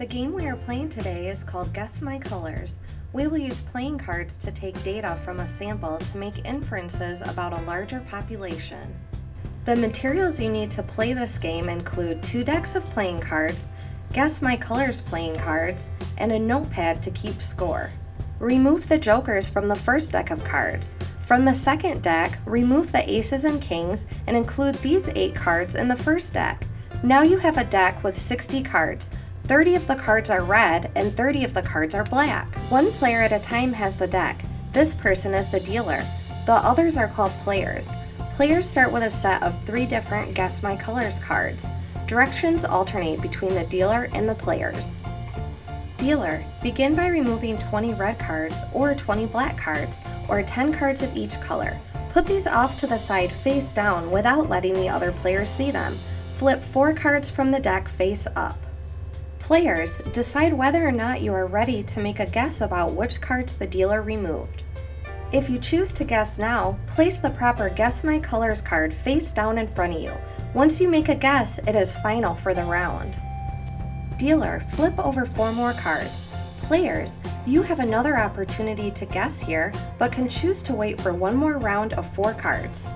The game we are playing today is called Guess My Colors. We will use playing cards to take data from a sample to make inferences about a larger population. The materials you need to play this game include two decks of playing cards, Guess My Colors playing cards, and a notepad to keep score. Remove the jokers from the first deck of cards. From the second deck, remove the aces and kings and include these 8 cards in the first deck. Now you have a deck with 60 cards, 30 of the cards are red and 30 of the cards are black. One player at a time has the deck. This person is the dealer. The others are called players. Players start with a set of three different Guess My Colors cards. Directions alternate between the dealer and the players. Dealer, begin by removing 20 red cards or 20 black cards, or 10 cards of each color. Put these off to the side face down without letting the other players see them. Flip 4 cards from the deck face up. Players, decide whether or not you are ready to make a guess about which cards the dealer removed. If you choose to guess now, place the proper Guess My Colors card face down in front of you. Once you make a guess, it is final for the round. Dealer, flip over four more cards. Players, you have another opportunity to guess here, but can choose to wait for one more round of four cards.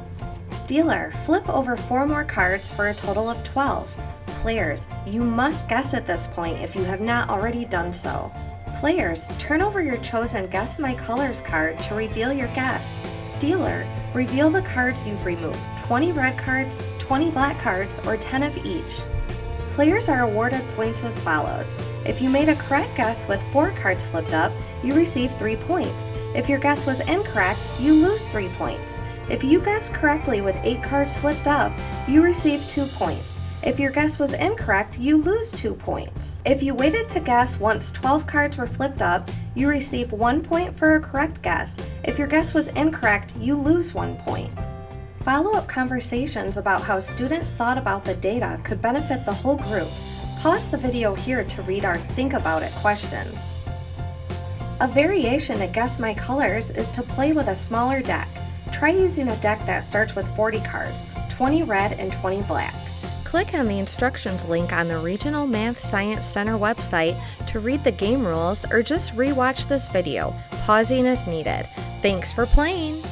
Dealer, flip over four more cards for a total of 12 players. You must guess at this point if you have not already done so. Players, turn over your chosen Guess My Colors card to reveal your guess. Dealer, reveal the cards you've removed 20 red cards, 20 black cards, or 10 of each. Players are awarded points as follows. If you made a correct guess with 4 cards flipped up, you receive 3 points. If your guess was incorrect, you lose 3 points. If you guessed correctly with 8 cards flipped up, you receive 2 points. If your guess was incorrect, you lose 2 points. If you waited to guess once 12 cards were flipped up, you receive 1 point for a correct guess. If your guess was incorrect, you lose 1 point. Follow-up conversations about how students thought about the data could benefit the whole group. Pause the video here to read our Think About It questions. A variation to Guess My Colors is to play with a smaller deck. Try using a deck that starts with 40 cards, 20 red and 20 black. Click on the instructions link on the Regional Math Science Center website to read the game rules or just rewatch this video, pausing as needed. Thanks for playing!